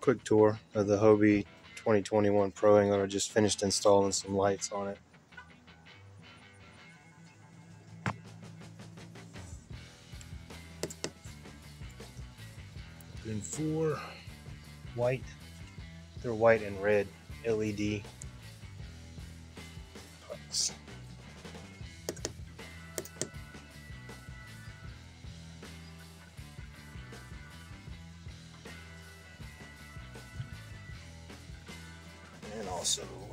quick tour of the Hobie 2021 Pro Angler. I just finished installing some lights on it. In four white, they're white and red LED. also.